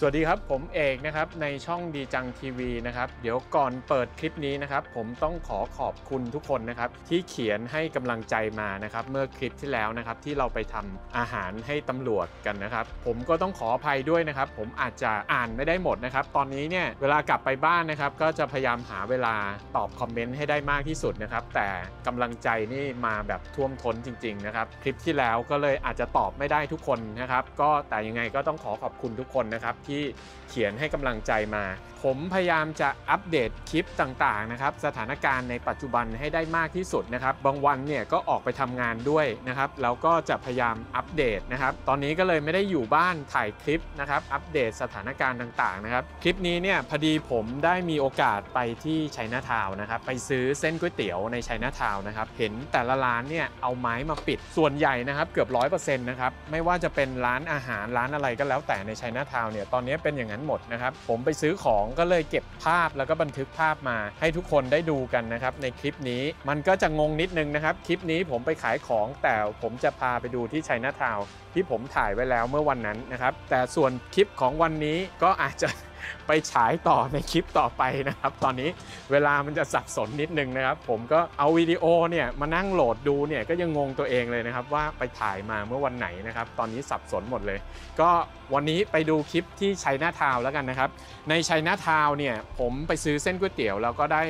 สวัสดีครับ ผมเอกนะครับในช่องดีจังทีวีนะครับเดี๋ยวก่อนเปิดคลิปนี้นะครับผมต้องขอขอบคุณทุกคนนะครับที่เขียนให้กำลังใจมานะครับเมื่อคลิปที่แล้วนะครับที่เราไปทำอาหารให้ตำรวจกันนะครับผมก็ต้องขออภัยด้วยนะครับผมอาจจะอ่านไม่ได้หมดนะครับตอนนี้เนี่ยเวลากลับไปบ้านนะครับก็จะพยายามหาเวลาตอบคอมเมนต์ให้ได้มากที่สุดนะครับแต่กำลังใจนี่มาแบบท่วมท้นจริงๆนะครับคลิปที่แล้วก็เลยอาจจะตอบไม่ได้ทุกคนนะครับก็แต่ยังไงก็ต้องขอขอบคุณทุกคนนะครับที่เขียนให้กำลังใจมา ผมพยายามจะอัปเดตคลิปต่างๆนะครับสถานการณ์ในปัจจุบันให้ได้มากที่สุดนะครับ บางวันเนี่ยก็ออกไปทำงานด้วยนะครับแล้วก็จะพยายามอัปเดตนะครับ ตอนนี้ก็เลยไม่ได้อยู่บ้านถ่ายคลิปนะครับ อัปเดตสถานการณ์ต่างๆนะครับ คลิปนี้เนี่ยพอดีผมได้มีโอกาสไปที่ชัยนาทาวนะครับ ไปซื้อเส้นก๋วยเตี๋ยวในชัยนาทาวนะครับเห็นแต่ละร้านเนี่ยเอาไม้มาปิดส่วนใหญ่นะครับ เกือบร้อยเปอร์เซ็นต์นะครับไม่ว่าจะเป็นร้านอาหารร้านอะไรก็แล้วแต่ในชัยนาทาวเนี่ยตอนนี้เป็นอย่างนั้นหมดนะครับ ผมไปซื้อของก็เลยเก็บภาพแล้วก็บันทึกภาพมาให้ทุกคนได้ดูกันนะครับ ในคลิปนี้มันก็จะงงนิดนึงนะครับ คลิปนี้ผมไปขายของแต่ผมจะพาไปดูที่ชัยนาทาวที่ผมถ่ายไว้แล้วเมื่อวันนั้นนะครับ แต่ส่วนคลิปของวันนี้ก็อาจจะ ไปฉายต่อในคลิปต่อไปนะครับ ตอนนี้เวลามันจะสับสนนิดนึงนะครับ ผมก็เอาวิดีโอเนี่ยมานั่งโหลดดูเนี่ยก็ยังงงตัวเองเลยนะครับ ว่าไปถ่ายมาเมื่อวันไหนนะครับ ตอนนี้สับสนหมดเลย ก็วันนี้ไปดูคลิปที่ชัยนาทาวแล้วกันนะครับ ในชัยนาทาวเนี่ยผมไปซื้อเส้นก๋วยเตี๋ยวแล้วก็ได้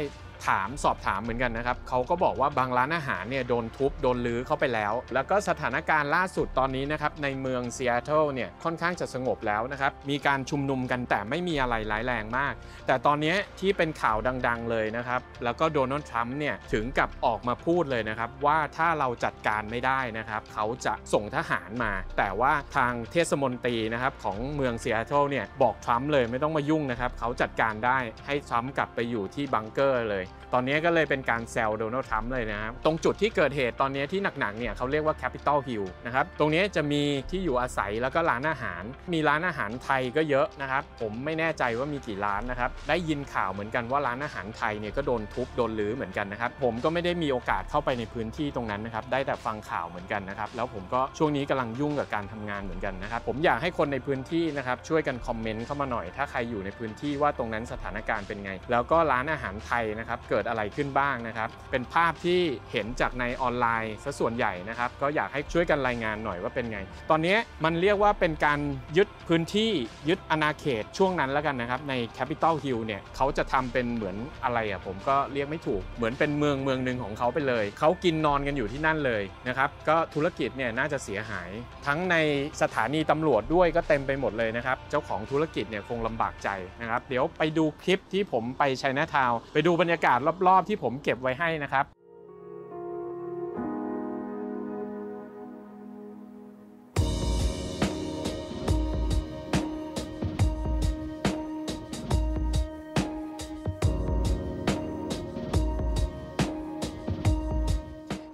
ถามสอบถามเหมือนกันนะครับเขาก็บอกว่าบางร้านอาหารเนี่ยโดนทุบโดนรื้อเข้าไปแล้ว แล้วก็สถานการณ์ล่าสุดตอนนี้นะครับในเมืองซีแอตเทิลเนี่ยค่อนข้างจะสงบแล้วนะครับมีการชุมนุมกันแต่ไม่มีอะไรร้ายแรงมาก แต่ตอนนี้ที่เป็นข่าวดังๆเลยนะครับแล้วก็โดนัลด์ทรัมป์เนี่ยถึงกับออกมาพูดเลยนะครับว่าถ้าเราจัดการไม่ได้นะครับเขาจะส่งทหารมา แต่ว่าทางเทศมนตรีนะครับของเมืองซีแอตเทิลเนี่ยบอกทรัมป์เลยไม่ต้องมายุ่งนะครับเขาจัดการได้ให้ทรัมป์กลับไปอยู่ที่บังเกอร์เลย ตอนนี้ก็เลยเป็นการแซวโดนัลด์ทรัมป์เลยนะครับ ตรงจุดที่เกิดเหตุตอนนี้ที่หนักๆเนี่ยเขาเรียกว่า Capitol Hill นะครับ ตรงนี้จะมีที่อยู่อาศัยแล้วก็ร้านอาหาร มีร้านอาหารไทยก็เยอะนะครับ ผมไม่แน่ใจว่ามีกี่ร้านนะครับ ได้ยินข่าวเหมือนกันว่าร้านอาหารไทยเนี่ยก็โดนทุบโดนลื้อเหมือนกันนะครับ ผมก็ไม่ได้มีโอกาสเข้าไปในพื้นที่ตรงนั้นนะครับ ได้แต่ฟังข่าวเหมือนกันนะครับ แล้วผมก็ช่วงนี้กำลังยุ่งกับการทำงานเหมือนกันนะครับ ผมอยากให้คนในพื้นที่นะครับช่วยกันคอมเมนต์เข้ามาหน่อย ถ้าใครอยู่ในพื้นที่ว่าตรงนั้นสถานการณ์เป็นไง แล้วก็ร้านอาหารไทยนะครับเกิิดอะไรขึ้นบ้างนะครับ เป็นภาพที่เห็นจากในออนไลน์ซะส่วนใหญ่นะครับ ก็อยากให้ช่วยกันรายงานหน่อยว่าเป็นไง ตอนนี้มันเรียกว่าเป็นการยึดพื้นที่ยึดอาณาเขตช่วงนั้นแล้วกันนะครับ ใน Capital Hill เนี่ยเขาจะทำเป็นเหมือนอะไรอะผมก็เรียกไม่ถูกเหมือนเป็นเมืองเมืองหนึ่งของเขาไปเลย เขากินนอนกันอยู่ที่นั่นเลยนะครับก็ธุรกิจเนี่ยน่าจะเสียหาย ทั้งในสถานีตำรวจด้วยก็เต็มไปหมดเลยนะครับเจ้าของธุรกิจเนี่ยคงลำบากใจนะครับ เดี๋ยวไปดูคลิปที่ผมไปชัยนาทาวน์ไปดูบรรยากาศรอบๆที่ผมเก็บไว้ให้นะครับ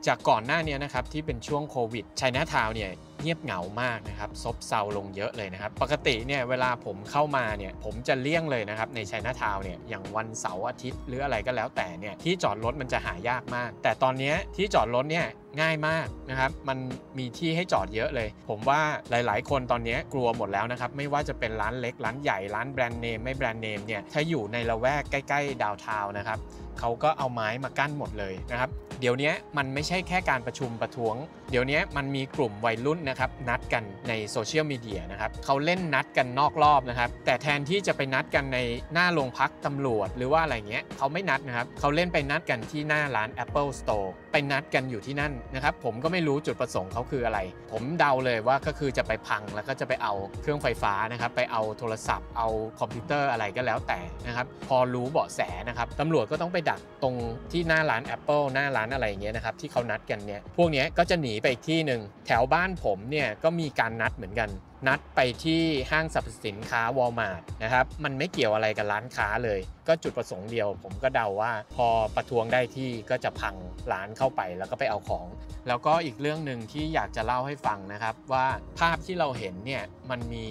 จากก่อนหน้านี้นะครับที่เป็นช่วงโควิดชัยนาทาวเนี่ย เงียบเหงามากนะครับซบเซาลงเยอะเลยนะครับ ปกติเนี่ยเวลาผมเข้ามาเนี่ยผมจะเลี่ยงเลยนะครับในชัยนาทาวเนี่ยอย่างวันเสาร์อาทิตย์หรืออะไรก็แล้วแต่เนี่ยที่จอดรถมันจะหายากมาก แต่ตอนนี้ที่จอดรถเนี่ยง่ายมากนะครับ มันมีที่ให้จอดเยอะเลย ผมว่าหลาย ๆ คนตอนนี้กลัวหมดแล้วนะครับ ไม่ว่าจะเป็นร้านเล็ก ร้านใหญ่ ร้านแบรนด์เนม ไม่แบรนด์เนมเนี่ย ถ้าอยู่ในละแวกใกล้ ๆ downtown นะครับ เขาก็เอาไม้มากั้นหมดเลยนะครับ เดี๋ยวนี้มันไม่ใช่แค่การประชุมประท้วง เดี๋ยวนี้มันมีกลุ่มวัยรุ่นนะครับนัดกันในโซเชียลมีเดียนะครับเขาเล่นนัดกันนอกรอบนะครับ แต่แทนที่จะไปนัดกันในหน้าโรงพักตำรวจ หรือว่าอะไรเงี้ยเขาไม่นัดนะครับเขาเล่นไปนัดกันที่หน้าร้าน Apple Store ไปนัดกันอยู่ที่นั่นนะครับผมก็ไม่รู้จุดประสงค์เขาคืออะไร ผมเดาเลยว่าก็คือจะไปพังแล้วก็จะไปเอาเครื่องไฟฟ้านะครับไปเอาโทรศัพท์เอาคอมพิวเตอร์อะไรก็แล้วแต่นะครับพอรู้เบาะแสนะครับตำรวจก็ต้องไปดักตรงที่หน้าร้าน Apple หน้าร้านอะไรอย่างเงี้ยนะครับที่เขานัดกันเนี่ยพวกเนี้ยก็จะหนีไปอีกที่หนึ่งแถวบ้านผมเนี่ยก็มีการนัดเหมือนกัน นัดไปที่ห้างสรรพสินค้าวอลมาร์ทนะครับมันไม่เกี่ยวอะไรกับร้านค้าเลย ก็จุดประสงค์เดียว ผมก็เดาว่าพอประท้วงได้ที่ก็จะพังร้านเข้าไปแล้วก็ไปเอาของ แล้วก็อีกเรื่องหนึ่งที่อยากจะเล่าให้ฟังนะครับว่าภาพที่เราเห็นเนี่ยมันมี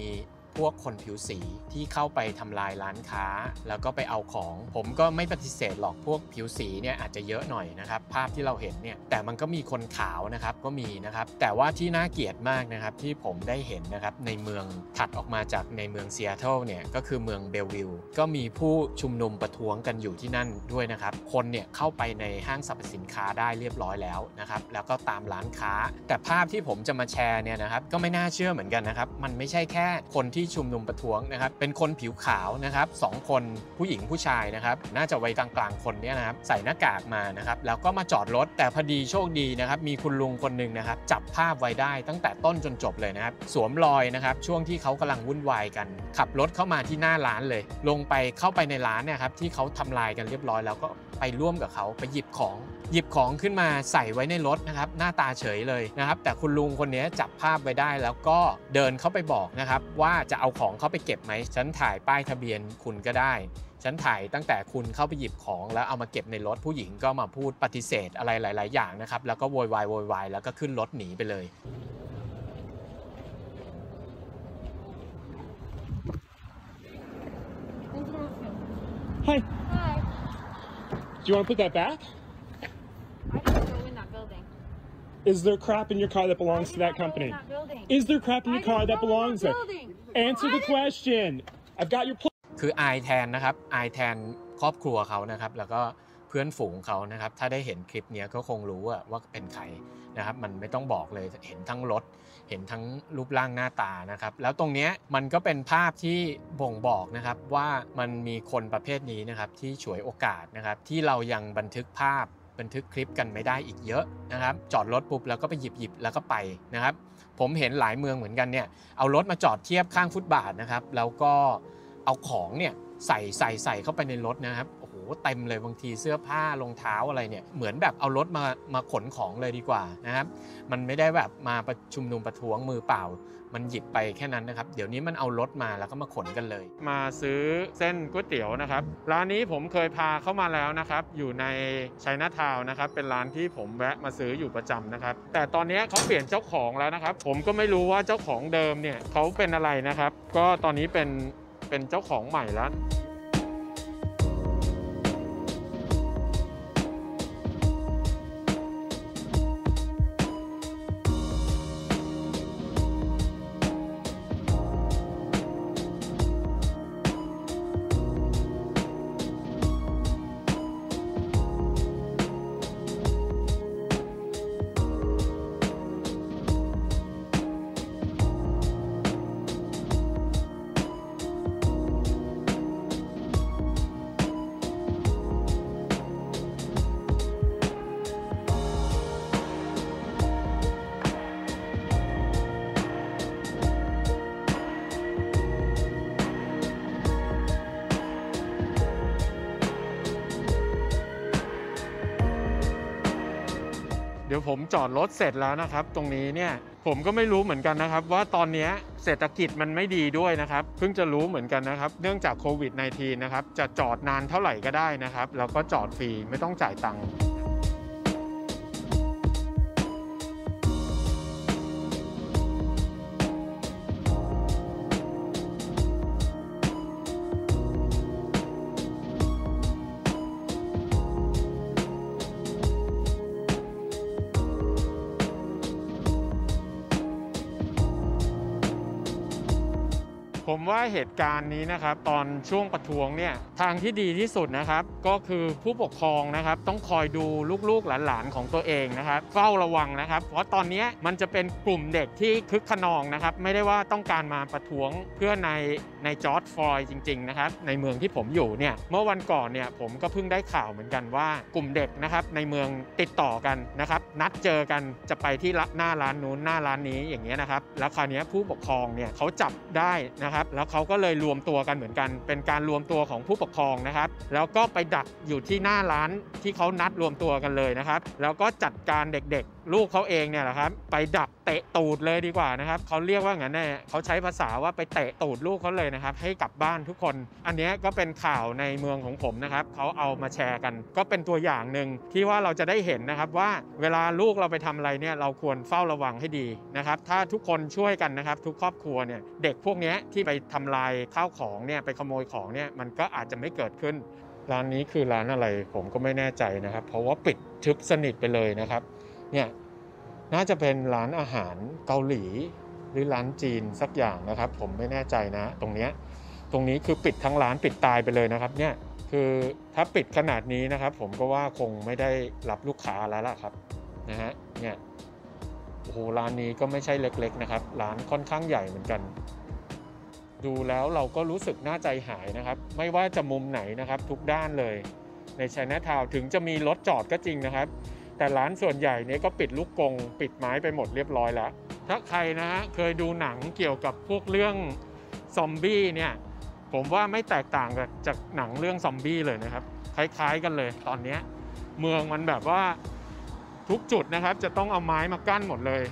พวกคนผิวสีที่เข้าไปทำลายร้านค้า แล้วก็ไปเอาของ ผมก็ไม่ปฏิเสธหรอกพวกผิวสีเนี่ยอาจจะเยอะหน่อยนะครับภาพที่เราเห็นเนี่ยแต่มันก็มีคนขาวนะครับก็มีนะครับแต่ว่าที่น่าเกลียดมากนะครับที่ผมได้เห็นนะครับในเมืองถัดออกมาจากในเมืองซีแอตเทิลเนี่ยก็คือเมืองเบลวิวก็มีผู้ชุมนุมประท้วงกันอยู่ที่นั่นด้วยนะครับคนเนี่ยเข้าไปในห้างสรรพสินค้าได้เรียบร้อยแล้วนะครับแล้วก็ตามร้านค้า แต่ภาพที่ผมจะมาแชร์เนี่ยนะครับก็ไม่น่าเชื่อเหมือนกันนะครับมันไม่ใช่แค่คนที่ชุมนุมประท้วงนะครับเป็นคนผิวขาวนะครับสองคนผู้หญิงผู้ชายนะครับน่าจะวัยกลางๆคนเนี่ยนะครับใส่หน้ากากมานะครับแล้วก็มาจอดรถแต่พอดีโชคดีนะครับมีคุณลุงคนหนึ่งนะครับจับภาพไว้ได้ตั้งแต่ต้นจนจบเลยนะครับสวมรอยนะครับช่วงที่เขากำลังวุ่นวายกัน ขับรถเข้ามาที่หน้าร้านเลย ลงไปเข้าไปในร้านเนี่ยครับที่เขาทำลายกันเรียบร้อย แล้วก็ไปร่วมกับเขาไปหยิบของ หยิบของขึ้นมาใส่ไว้ในรถนะครับหน้าตาเฉยเลยนะครับ แต่คุณลุงคนนี้จับภาพไว้ได้แล้วก็เดินเข้าไปบอกนะครับว่าจะเอาของเข้าไปเก็บไหมฉันถ่ายป้ายทะเบียนคุณก็ได้ฉันถ่ายตั้งแต่คุณเข้าไปหยิบของแล้วเอามาเก็บในรถผู้หญิงก็มาพูดปฏิเสธอะไรหลาย ๆ อย่างนะครับ แล้วก็โวยวายโวยวายแล้วก็ขึ้นรถหนีไปเลย Hi. Hi. Do you want to put that back? Is there crap in your car that I belongs did to that not go in company? that building. Is there crap in I your car didn't that go in belongs there? building. Answer I the didn't- question. I've got your. Pl- คืออายแทนนะครับอายแทนครอบครัวเขานะครับ แล้วก็เพื่อนฝูงเขานะครับ ถ้าได้เห็นคลิปเนี้ยก็คงรู้อะว่าเป็นใครนะครับ มันไม่ต้องบอกเลยเห็นทั้งรถ เห็นทั้งรูปร่างหน้าตานะครับ แล้วตรงเนี้ยมันก็เป็นภาพที่บ่งบอกนะครับว่ามันมีคนประเภทนี้นะครับที่ฉวยโอกาสนะครับที่เรายังบันทึกภาพ บันทึกคลิปกันไม่ได้อีกเยอะนะครับ จอดรถปุ๊บแล้วก็ไปหยิบหยิบแล้วก็ไปนะครับ ผมเห็นหลายเมืองเหมือนกันเนี่ยเอารถมาจอดเทียบข้างฟุตบาทนะครับ แล้วก็เอาของเนี่ยใส่ใส่ใส่เข้าไปในรถนะครับ เต็มเลยบางทีเสื้อผ้ารองเท้าอะไรเนี่ยเหมือนแบบเอารถมามาขนของเลยดีกว่านะครับมันไม่ได้แบบมาประชุมนุมประท้วงมือเปล่า มันหยิบไปแค่นั้นนะครับ เดี๋ยวนี้มันเอารถมาแล้วก็มาขนกันเลย มาซื้อเส้นก๋วยเตี๋ยวนะครับร้านนี้ผมเคยพาเข้ามาแล้วนะครับอยู่ในชัยนาทาวน์นะครับเป็นร้านที่ผมแวะมาซื้ออยู่ประจำนะครับ แต่ตอนนี้เขาเปลี่ยนเจ้าของแล้วนะครับ ผมก็ไม่รู้ว่าเจ้าของเดิมเนี่ยเขาเป็นอะไรนะครับ ก็ตอนนี้เป็นเป็นเจ้าของใหม่แล้ว ผมจอดรถเสร็จแล้วนะครับ ตรงนี้เนี่ยผมก็ไม่รู้เหมือนกันนะครับ ว่าตอนนี้เศรษฐกิจมันไม่ดีด้วยนะครับเพิ่งจะรู้เหมือนกันนะครับ เนื่องจากโควิด -19 นะครับจะจอดนานเท่าไหร่ก็ได้นะครับ แล้วก็จอดฟรีไม่ต้องจ่ายตังค์ ว่าเหตุการณ์นี้นะครับ ตอนช่วงประท้วงเนี่ยทางที่ดีที่สุดนะครับ ก็คือผู้ปกครองนะครับ ต้องคอยดูลูกๆหลานๆของตัวเองนะครับ เฝ้าระวังนะครับ เพราะตอนนี้มันจะเป็นกลุ่มเด็กที่คึกขนองนะครับ ไม่ได้ว่าต้องการมาประท้วงเพื่อในในจอร์ดฟลอยจริง ๆ นะครับ ในเมืองที่ผมอยู่เนี่ยเมื่อวันก่อนเนี่ยผมก็เพิ่งได้ข่าวเหมือนกันว่ากลุ่มเด็กนะครับ ในเมืองติดต่อกันนะครับ นัดเจอกันจะไปที่ร้านหน้าร้านนู้นหน้าร้านนี้อย่างเงี้ยนะครับ แล้วคราวนี้ผู้ปกครองเนี่ยเขาจับได้นะครับแล้วแล้วเขาก็เลยรวมตัวกันเหมือนกัน เป็นการรวมตัวของผู้ปกครองนะครับ แล้วก็ไปดักอยู่ที่หน้าร้านที่เขานัดรวมตัวกันเลยนะครับ แล้วก็จัดการเด็กๆ ลูกเขาเองเนี่ยแหละครับ ไปดัก ตตะตูดเลยดีกว่านะครับเขาเรียกว่างั้นแน่เขาใช้ภาษาว่าไปเตะตูดลูกเขาเลยนะครับ ให้กลับบ้านทุกคน อันนี้ก็เป็นข่าวในเมืองของผมนะครับเขาเอามาแชร์กัน ก็เป็นตัวอย่างหนึ่งที่ว่าเราจะได้เห็นนะครับว่าเวลาลูกเราไปทำอะไรเนี่ยเราควรเฝ้าระวังให้ดีนะครับ ถ้าทุกคนช่วยกันนะครับ ทุกครอบครัวเนี่ยเด็กพวกนี้ที่ไปทำลายข้าวของเนี่ยไปขโมยของเนี่ยมันก็อาจจะไม่เกิดขึ้น ร้านนี้คือร้านอะไรผมก็ไม่แน่ใจนะครับ เพราะว่าปิดทึบสนิทไปเลยนะครับเนี่ย น่าจะเป็นร้านอาหารเกาหลีหรือร้านจีนสักอย่างนะครับ ผมไม่แน่ใจนะ ตรงเนี้ยตรงนี้คือปิดทั้งร้านปิดตายไปเลยนะครับ เนี่ยคือถ้าปิดขนาดนี้นะครับ ผมก็ว่าคงไม่ได้รับลูกค้าแล้วล่ะครับนะฮะเนี่ยโอ้โหร้านนี้ก็ไม่ใช่เล็ก ๆ นะครับ ร้านค่อนข้างใหญ่เหมือนกัน ดูแล้วเราก็รู้สึกน่าใจหายนะครับ ไม่ว่าจะมุมไหนนะครับ ทุกด้านเลยในชัยนาทาวถึงจะมีรถจอดก็จริงนะครับ แต่ร้านส่วนใหญ่เนี่ยก็ปิดลูกกง ปิดไม้ไปหมดเรียบร้อยแล้ว ถ้าใครนะฮะเคยดูหนังเกี่ยวกับพวกเรื่องซอมบี้เนี่ยผมว่าไม่แตกต่างกับจากหนังเรื่องซอมบี้เลยนะครับ คล้ายๆกันเลยตอนนี้เมืองมันแบบว่าทุกจุดนะครับจะต้องเอาไม้มากั้นหมดเลย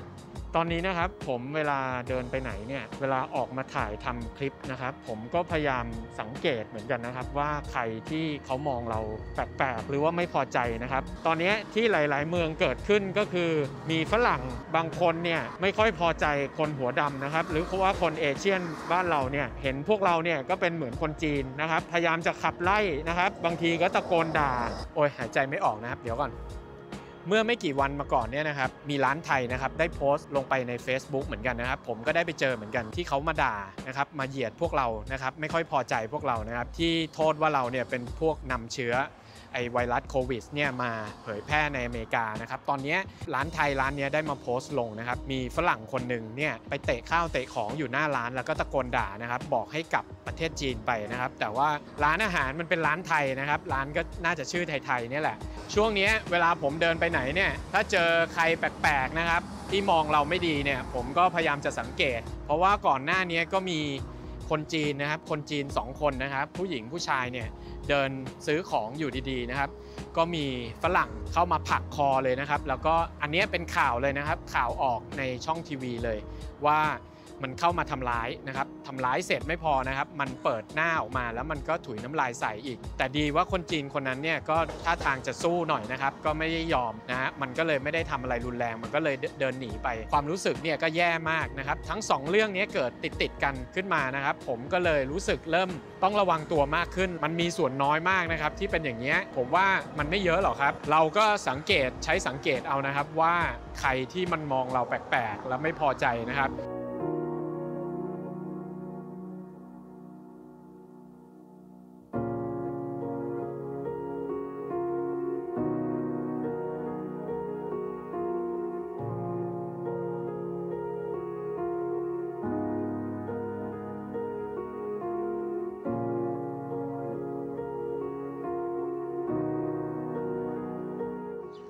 ตอนนี้นะครับผมเวลาเดินไปไหนเนี่ยเวลาออกมาถ่ายทำคลิปนะครับ ผมก็พยายามสังเกตเหมือนกันนะครับ ว่าใครที่เขามองเราแปลกๆหรือว่าไม่พอใจนะครับ ตอนนี้ที่หลาย ๆ เมืองเกิดขึ้นก็คือมีฝรั่งบางคนเนี่ยไม่ค่อยพอใจคนหัวดำนะครับ หรือเพราะว่าคนเอเชียนบ้านเราเนี่ยเห็นพวกเราเนี่ยก็เป็นเหมือนคนจีนนะครับ พยายามจะขับไล่นะครับ บางทีก็ตะโกนด่าโอ้ยหายใจไม่ออกนะครับ เดี๋ยวก่อน เมื่อไม่กี่วันมาก่อนเนี่ยนะครับมีร้านไทยนะครับได้โพสต์ลงไปใน Facebook เหมือนกันนะครับ ผมก็ได้ไปเจอเหมือนกันที่เขามาด่านะครับมาเหยียดพวกเรานะครับไม่ค่อยพอใจพวกเรานะครับที่โทษว่าเราเนี่ยเป็นพวกนำเชื้อ ไอไวรัสโควิดเนี่ยมาเผยแพร่ในอเมริกานะครับตอนนี้ร้านไทยร้านนี้ได้มาโพสต์ลงนะครับมีฝรั่งคนหนึ่งเนี่ยไปเตะข้าวเตะของอยู่หน้าร้านแล้วก็ตะโกนด่านะครับบอกให้กลับประเทศจีนไปนะครับแต่ว่าร้านอาหารมันเป็นร้านไทยนะครับร้านก็น่าจะชื่อไทยๆเนี่ยแหละ ช่วงนี้เวลาผมเดินไปไหนเนี่ยถ้าเจอใครแปลกๆนะครับที่มองเราไม่ดีเนี่ยผมก็พยายามจะสังเกต เพราะว่าก่อนหน้านี้ก็มี คนจีนนะครับ คนจีน 2 คนนะครับ ผู้หญิงผู้ชายเนี่ยเดินซื้อของอยู่ดีๆนะครับ ก็มีฝรั่งเข้ามาผลักคอเลยนะครับ แล้วก็อันนี้เป็นข่าวเลยนะครับ ข่าวออกในช่องทีวีเลยว่า มันเข้ามาทำร้ายนะครับทำร้ายเสร็จไม่พอนะครับ มันเปิดหน้าออกมาแล้วมันก็ถุยน้ำลายใส่อีก แต่ดีว่าคนจีนคนนั้นเนี่ยก็ท่าทางจะสู้หน่อยนะครับ ก็ไม่ได้ยอมนะฮะมันก็เลยไม่ได้ทำอะไรรุนแรง มันก็เลยเดินหนีไป ความรู้สึกเนี่ยก็แย่มากนะครับ ทั้งสองเรื่องนี้เกิดติดติดกันขึ้นมานะครับ ผมก็เลยรู้สึกเริ่มต้องระวังตัวมากขึ้น มันมีส่วนน้อยมากนะครับที่เป็นอย่างเงี้ยผมว่ามันไม่เยอะหรอกครับ เราก็สังเกตใช้สังเกตเอานะครับว่าใครที่มันมองเราแปลกๆ แล้วไม่พอใจนะครับ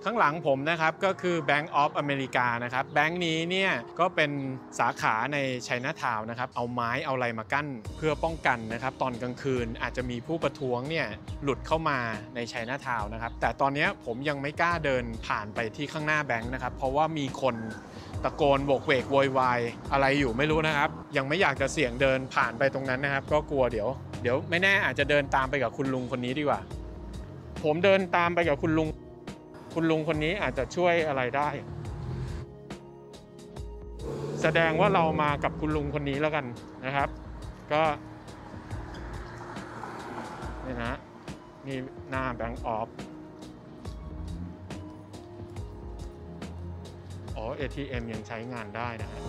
ข้างหลังผมนะครับก็คือ Bank of America นะครับแบงก์นี้เนี่ยก็เป็นสาขาในไชน่าทาวน์นะครับเอาไม้เอาอะไรมากั้นเพื่อป้องกันนะครับตอนกลางคืนอาจจะมีผู้ประท้วงเนี่ยหลุดเข้ามาในไชน่าทาวน์นะครับแต่ตอนนี้ผมยังไม่กล้าเดินผ่านไปที่ข้างหน้าแบงก์นะครับเพราะว่ามีคนตะโกนโบกเวกโวยวายอะไรอยู่ไม่รู้นะครับ ยังไม่อยากจะเสี่ยงเดินผ่านไปตรงนั้นนะครับ ก็กลัวเดี๋ยวเดี๋ยวไม่แน่อาจจะเดินตามไปกับคุณลุงคนนี้ดีกว่า ผมเดินตามไปกับคุณลุง คุณลุงคนนี้อาจจะช่วยอะไรได้ แสดงว่าเรามากับคุณลุงคนนี้แล้วกันนะครับ ก็นี่นะนี่หน้าแบงก์ออฟอ๋อ ATM ยังใช้งานได้นะฮะ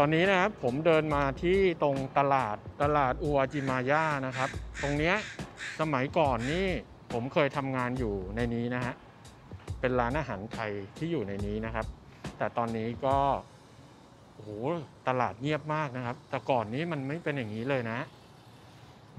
ตอนนี้นะครับผมเดินมาที่ตรงตลาดตลาดอัวจิมาย่านะครับ ตรงเนี้ยสมัยก่อนนี่ผมเคยทำงานอยู่ในนี้นะฮะเป็นร้านอาหารไทยที่อยู่ในนี้นะครับ แต่ตอนนี้ก็โอ้โหตลาดเงียบมากนะครับ แต่ก่อนนี้มันไม่เป็นอย่างนี้เลยนะ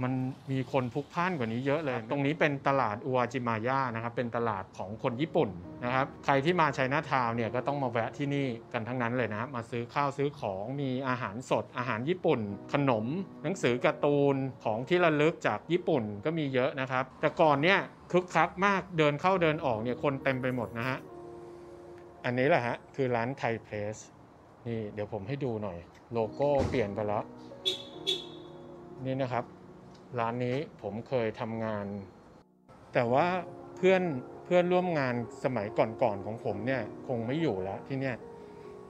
มันมีคนพลุกพล่านกว่านี้เยอะเลย ตรงนี้เป็นตลาดอุวาจิมายานะครับ เป็นตลาดของคนญี่ปุ่นนะครับ ใครที่มาชัยนาทาวน์เนี่ยก็ต้องมาแวะที่นี่กันทั้งนั้นเลยนะครับมาซื้อข้าวซื้อของ มีอาหารสด อาหารญี่ปุ่น ขนม หนังสือการ์ตูน ของที่ระลึกจากญี่ปุ่นก็มีเยอะนะครับ แต่ก่อนเนี่ยคึกคักมาก เดินเข้าเดินออกเนี่ยคนเต็มไปหมดนะฮะ อันนี้แหละฮะคือร้านไทยเพลส นี่เดี๋ยวผมให้ดูหน่อย โลโก้เปลี่ยนไปแล้ว นี่นะครับ ร้านนี้ผมเคยทำงาน แต่ว่าเพื่อนเพื่อนร่วมงานสมัยก่อนๆของผมเนี่ยคงไม่อยู่แล้วที่เนี่ย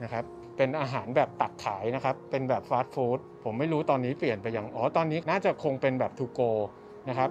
นะครับเป็นอาหารแบบตักขายนะครับ เป็นแบบฟาสต์ฟู้ดผมไม่รู้ตอนนี้เปลี่ยนไปยังอ๋อตอนนี้น่าจะคงเป็นแบบทูโกนะครับ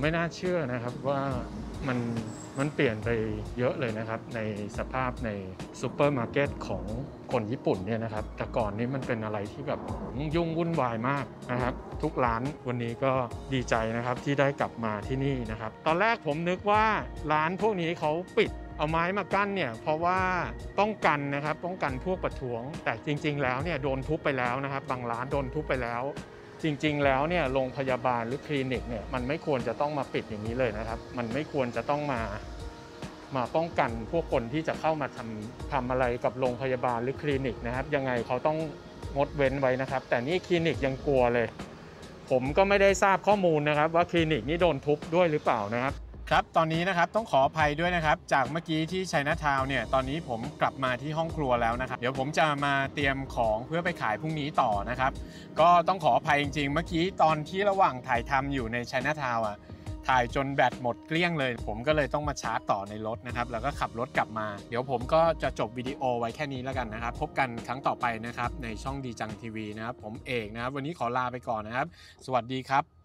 ไม่น่าเชื่อนะครับว่ามันมันเปลี่ยนไปเยอะเลยนะครับ ในสภาพในซูเปอร์มาร์เก็ตของคนญี่ปุ่นเนี่ยนะครับ แต่ก่อนนี้มันเป็นอะไรที่แบบยุ่งวุ่นวายมากนะครับ ทุกร้านวันนี้ก็ดีใจนะครับที่ได้กลับมาที่นี่นะครับ ตอนแรกผมนึกว่าร้านพวกนี้เขาปิดเอาไม้มากั้นเนี่ยเพราะว่าป้องกันนะครับป้องกันพวกประท้วง แต่จริง ๆ แล้วเนี่ยโดนทุบไปแล้วนะครับ บางร้านโดนทุบไปแล้ว จริงๆ แล้วเนี่ยโรงพยาบาลหรือคลินิกเนี่ยมันไม่ควรจะต้องมาปิดอย่างนี้เลยนะครับ มันไม่ควรจะต้องมามาป้องกันพวกคนที่จะเข้ามาทำทำอะไรกับโรงพยาบาลหรือคลินิกนะครับ ยังไงเขาต้องงดเว้นไว้นะครับ แต่นี่คลินิกยังกลัวเลย ผมก็ไม่ได้ทราบข้อมูลนะครับ ว่าคลินิกนี้โดนทุบด้วยหรือเปล่านะครับ ครับ ตอนนี้นะครับต้องขออภัยด้วยนะครับ จากเมื่อกี้ที่ชัยนาทาว์เนี่ย ตอนนี้ผมกลับมาที่ห้องครัวแล้วนะครับ เดี๋ยวผมจะมาเตรียมของเพื่อไปขายพรุ่งนี้ต่อนะครับ ก็ต้องขออภัยจริงๆ เมื่อกี้ตอนที่ระหว่างถ่ายทำอยู่ในชัยนาทาวอะ ถ่ายจนแบตหมดเกลี้ยงเลย ผมก็เลยต้องมาชาร์จต่อในรถนะครับ แล้วก็ขับรถกลับมา เดี๋ยวผมก็จะจบวิดีโอไว้แค่นี้แล้วกันนะครับ พบกันครั้งต่อไปนะครับในช่องดีจังทีวีนะครับ ผมเอกนะครับ วันนี้ขอลาไปก่อนนะครับ สวัสดีครับ